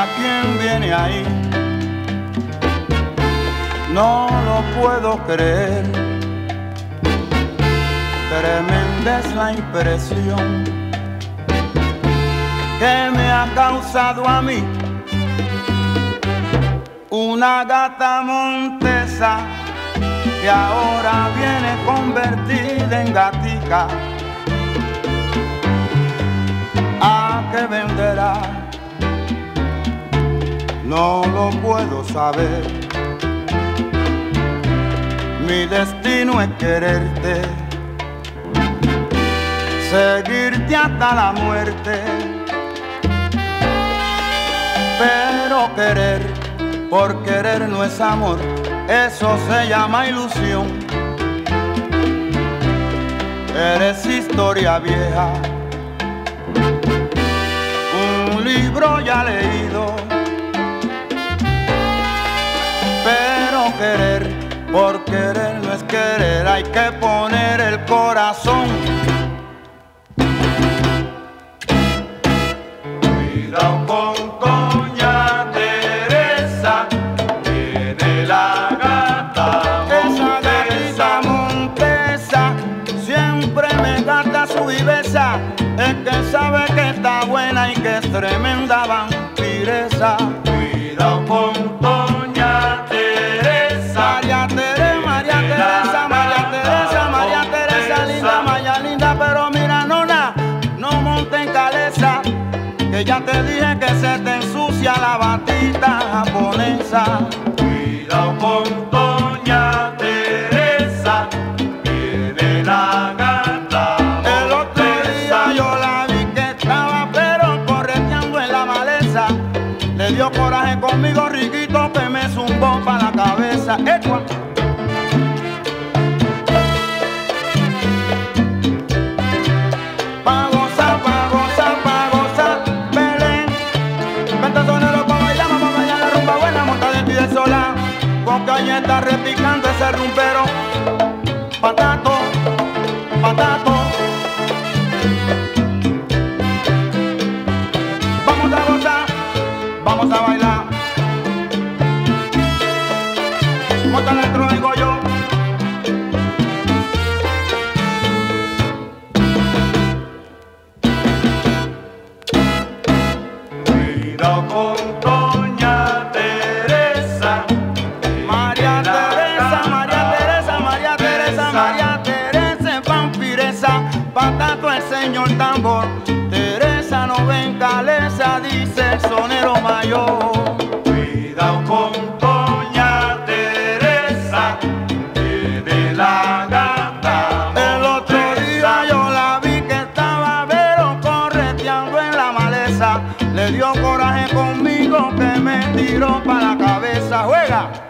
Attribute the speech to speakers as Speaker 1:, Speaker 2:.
Speaker 1: mira quién viene ahí. No lo puedo creer. Tremenda es la impresión que me ha causado a mí una gata montesa que ahora viene convertida en gatica No lo puedo saber. Mi destino es quererte, seguirte hasta la muerte. Pero querer por querer no es amor eso se llama ilusión. Eres historia vieja, un libro ya leído. Por querer no es querer, hay que poner el corazón.
Speaker 2: Cuidado con
Speaker 1: es que sabe que está buena y que es tremenda vampiresa.
Speaker 2: Cuidado con Doña
Speaker 1: pero mira, nona, no monte en caleza, que ya te dije que se te ensucia la batita japonesa.
Speaker 2: Cuidado con Doña Teresa, viene la gata.
Speaker 1: Le dio coraje conmigo, riquito, que me zumbó pa' la cabeza. Con cañeta repicando ese rumbero. Patato, patato. Vamos a gozar, vamos a bailar. Monta dentro digo yo.
Speaker 2: Cuidado con
Speaker 1: señor tambor. Teresa no ven dice el sonero mayor.
Speaker 2: Cuidado con doña Teresa, que de la gata. El
Speaker 1: otro día yo la vi que estaba vero correteando en la maleza. Le dio coraje conmigo que me tiró para la cabeza. ¡Juega!